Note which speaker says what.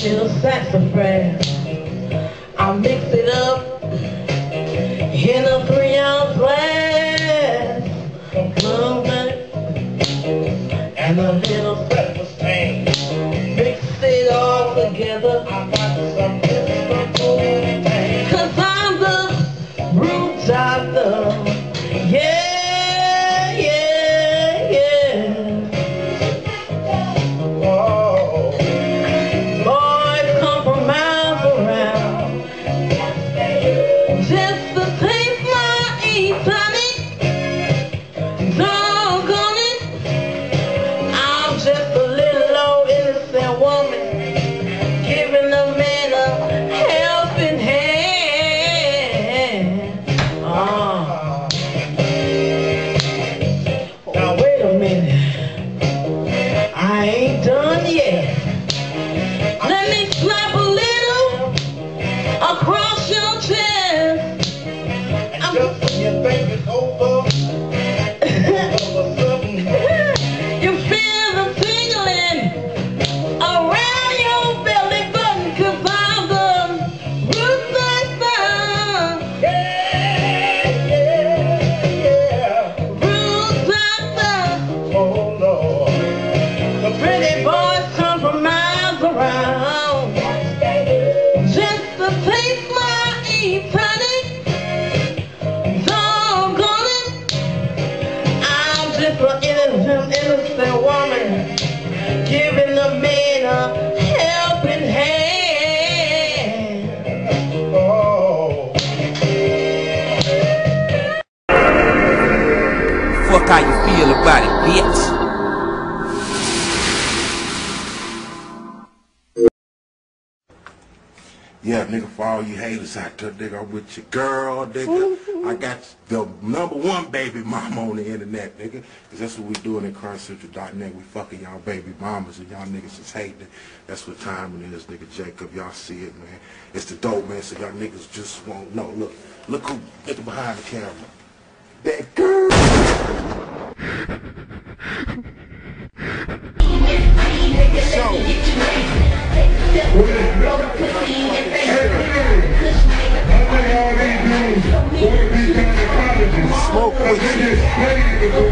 Speaker 1: sassafras. I mix it up in a three ounce glass plum and a little pepper
Speaker 2: Oh the
Speaker 1: Pretty boys come from miles around just to my. I'm just an innocent, innocent woman giving man a helping hand.
Speaker 2: oh.
Speaker 3: Fuck how you feel about it, bitch.
Speaker 4: Yeah, nigga, for all you haters out there, nigga, I'm with your girl, nigga. I got the number one baby mama on the internet, nigga. Cause that's what we doing at CrimeCentral.net. We fucking y'all baby mamas and y'all niggas is hating. That's what time it is, nigga. Jacob, y'all see it, man. It's the dope, man, so y'all niggas just won't know. Look, look who, nigga behind the camera. That girl.
Speaker 5: Smoke.
Speaker 6: Y'all